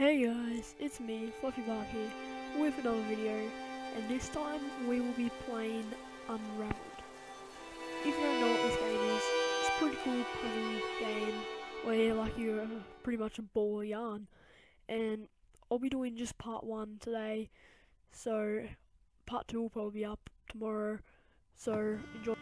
Hey guys, it's me, Fluffy Bacca here, with another video, and this time we will be playing Unraveled. If you don't know what this game is, it's a pretty cool puzzle game where like you're uh, pretty much a ball of yarn, and I'll be doing just part one today, so part two will probably be up tomorrow, so enjoy.